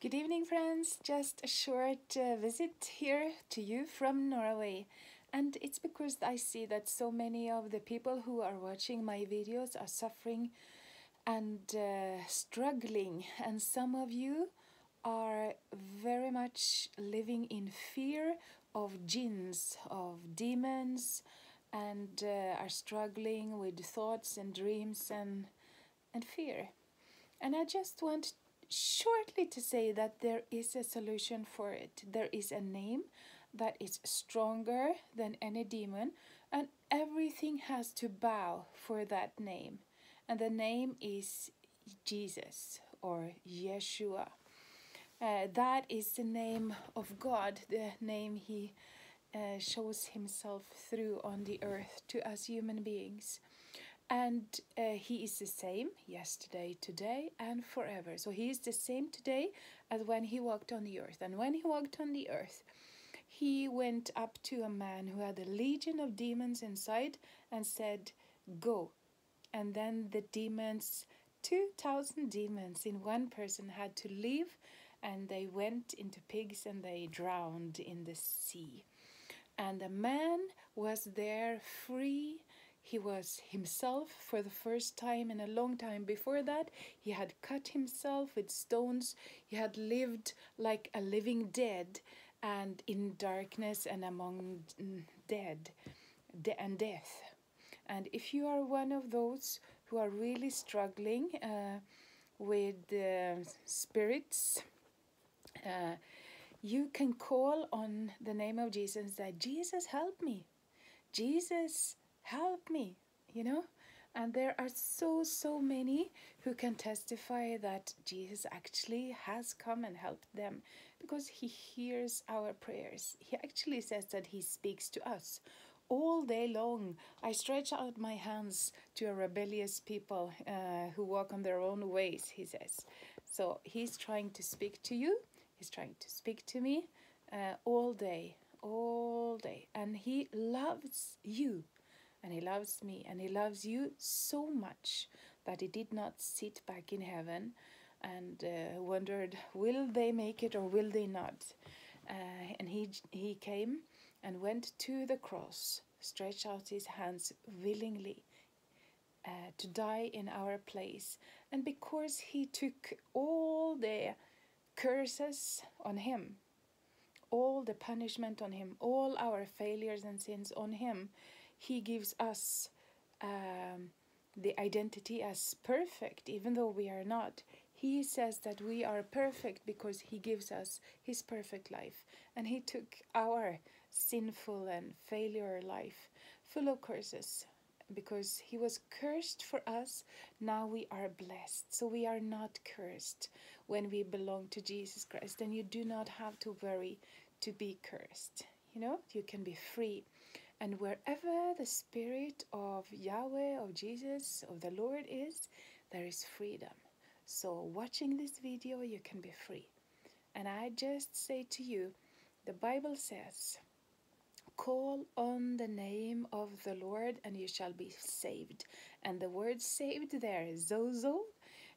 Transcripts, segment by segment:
Good evening, friends. Just a short uh, visit here to you from Norway. And it's because I see that so many of the people who are watching my videos are suffering and uh, struggling, and some of you are very much living in fear of jinns, of demons, and uh, are struggling with thoughts and dreams and and fear. And I just want shortly to say that there is a solution for it. There is a name that is stronger than any demon, and everything has to bow for that name. And the name is Jesus or Yeshua. Uh, that is the name of God, the name He uh, shows Himself through on the earth to us human beings. And uh, He is the same yesterday, today, and forever. So He is the same today as when He walked on the earth. And when He walked on the earth, He went up to a man who had a legion of demons inside and said, Go. And then the demons, 2,000 demons in one person, had to leave and they went into pigs and they drowned in the sea. And the man was there free. He was himself for the first time in a long time. Before that, he had cut himself with stones. He had lived like a living dead and in darkness and among dead and death. And if you are one of those who are really struggling uh, with uh, spirits, uh, you can call on the name of Jesus say, Jesus, help me. Jesus, help me. You know? And there are so, so many who can testify that Jesus actually has come and helped them because he hears our prayers. He actually says that he speaks to us all day long. I stretch out my hands to a rebellious people uh, who walk on their own ways, he says. So he's trying to speak to you He's trying to speak to me uh, all day, all day. And He loves you, and He loves me, and He loves you so much that He did not sit back in heaven and uh, wondered, will they make it or will they not? Uh, and he, he came and went to the cross, stretched out his hands willingly. Uh, to die in our place. And because he took all the curses on him, all the punishment on him, all our failures and sins on him, he gives us um, the identity as perfect, even though we are not. He says that we are perfect because he gives us his perfect life, and he took our sinful and failure life full of curses because he was cursed for us, now we are blessed. So we are not cursed when we belong to Jesus Christ. And you do not have to worry to be cursed. You know, you can be free. And wherever the Spirit of Yahweh, of Jesus, of the Lord is, there is freedom. So, watching this video, you can be free. And I just say to you, the Bible says, Call on the name of the Lord and you shall be saved. And the word saved there, sozo,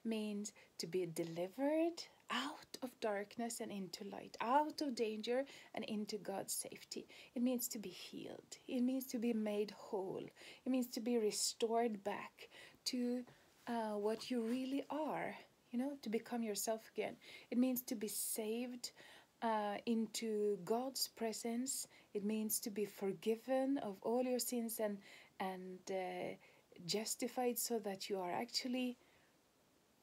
means to be delivered out of darkness and into light, out of danger and into God's safety. It means to be healed. It means to be made whole. It means to be restored back to uh, what you really are, you know, to become yourself again. It means to be saved uh, into God's presence. It means to be forgiven of all your sins and and uh, justified, so that you are actually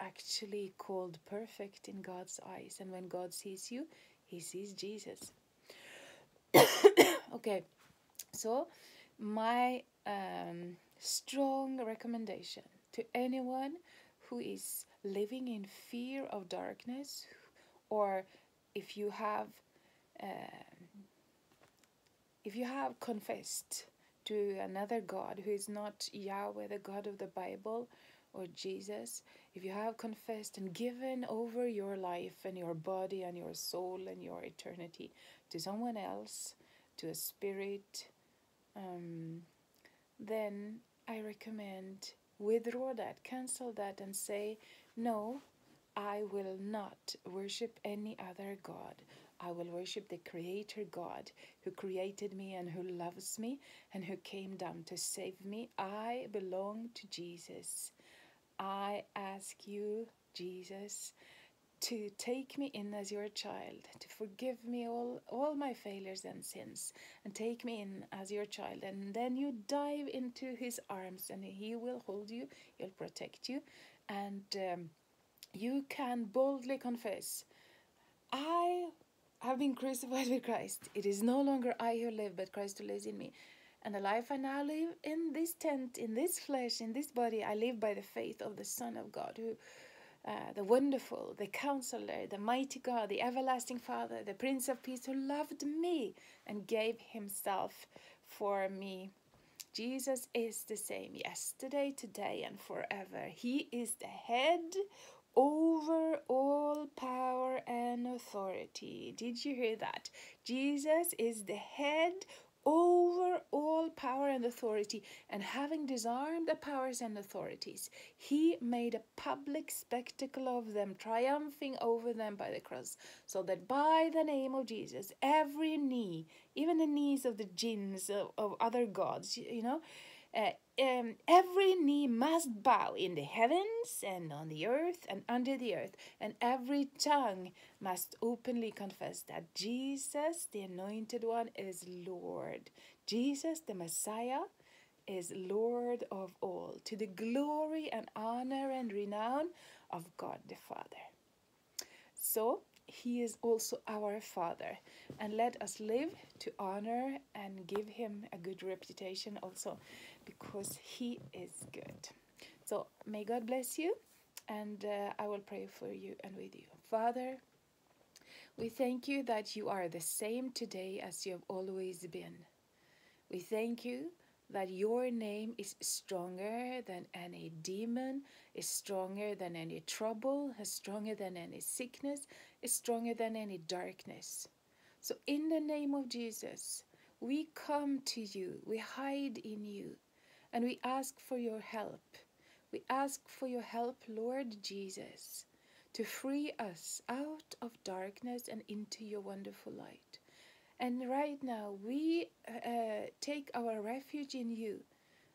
actually called perfect in God's eyes. And when God sees you, He sees Jesus. okay, so my um, strong recommendation to anyone who is living in fear of darkness or if you have uh, if you have confessed to another God who is not Yahweh, the God of the Bible, or Jesus, if you have confessed and given over your life and your body and your soul and your eternity to someone else, to a spirit, um, then I recommend withdraw that, cancel that, and say, No, I will not worship any other God. I will worship the Creator God who created me and who loves me and who came down to save me. I belong to Jesus. I ask you, Jesus, to take me in as your child, to forgive me all, all my failures and sins, and take me in as your child. And then you dive into his arms, and he will hold you, he'll protect you, and um, you can boldly confess, I have been crucified with Christ. It is no longer I who live, but Christ who lives in me. And the life I now live in this tent, in this flesh, in this body, I live by the faith of the Son of God, who uh, the wonderful, the counselor, the mighty God, the everlasting Father, the Prince of Peace, who loved me and gave himself for me. Jesus is the same yesterday, today, and forever. He is the head over all power and authority. Did you hear that? Jesus is the head over all power and authority, and having disarmed the powers and authorities, he made a public spectacle of them, triumphing over them by the cross, so that by the name of Jesus, every knee, even the knees of the jinns of, of other gods, you know, uh, um, every knee must bow in the heavens and on the earth and under the earth, and every tongue must openly confess that Jesus, the Anointed One, is Lord. Jesus, the Messiah, is Lord of all, to the glory and honor and renown of God the Father. So, he is also our Father, and let us live to honor and give him a good reputation also because He is good. So may God bless you, and uh, I will pray for you and with you. Father, we thank you that you are the same today as you have always been. We thank you that your name is stronger than any demon, is stronger than any trouble, is stronger than any sickness, is stronger than any darkness. So, in the name of Jesus, we come to you, we hide in you, and we ask for your help. We ask for your help, Lord Jesus, to free us out of darkness and into your wonderful light. And right now, we uh, take our refuge in you.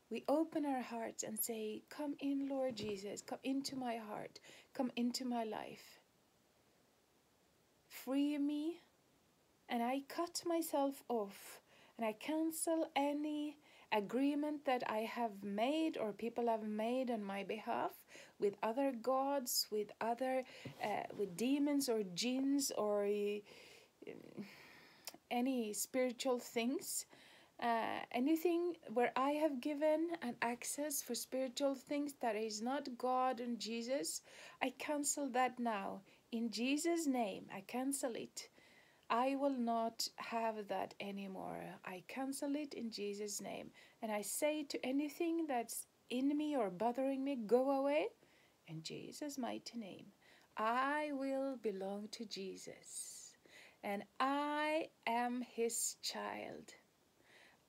We open our hearts and say, Come in, Lord Jesus, come into my heart, come into my life. Free me, and I cut myself off, and I cancel any agreement that I have made or people have made on my behalf with other gods, with other, uh, with demons or jinns or uh, any spiritual things. Uh, anything where I have given an access for spiritual things that is not God and Jesus, I cancel that now. In Jesus' name, I cancel it. I will not have that anymore. I cancel it in Jesus' name. And I say to anything that's in me or bothering me, go away in Jesus' mighty name. I will belong to Jesus. And I am his child.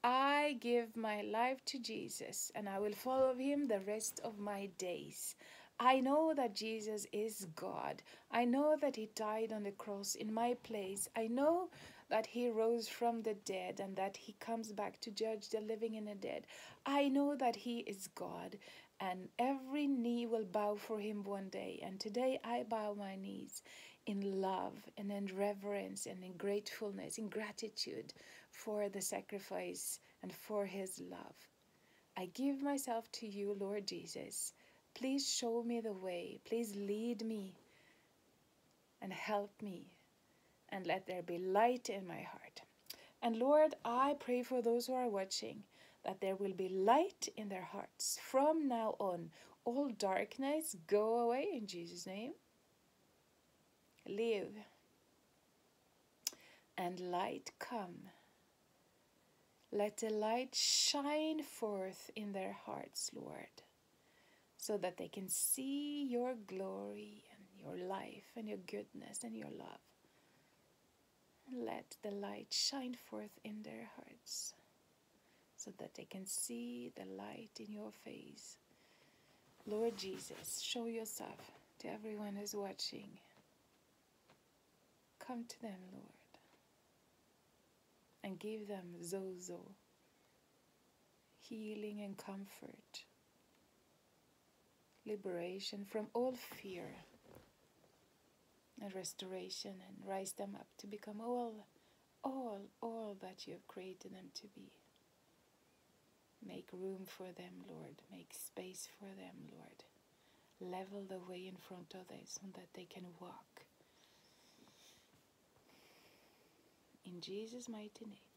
I give my life to Jesus and I will follow him the rest of my days. I know that Jesus is God. I know that He died on the cross in my place. I know that He rose from the dead and that He comes back to judge the living and the dead. I know that He is God and every knee will bow for Him one day. And today I bow my knees in love and in reverence and in gratefulness, in gratitude for the sacrifice and for His love. I give myself to you, Lord Jesus. Please show me the way. Please lead me and help me. And let there be light in my heart. And Lord, I pray for those who are watching that there will be light in their hearts from now on. All darkness go away in Jesus' name. Live and light come. Let the light shine forth in their hearts, Lord so that they can see your glory and your life and your goodness and your love. Let the light shine forth in their hearts so that they can see the light in your face. Lord Jesus, show yourself to everyone who's watching. Come to them, Lord, and give them Sozo, healing and comfort, liberation from all fear, and restoration, and rise them up to become all, all, all that you have created them to be. Make room for them, Lord. Make space for them, Lord. Level the way in front of them so that they can walk. In Jesus' mighty name.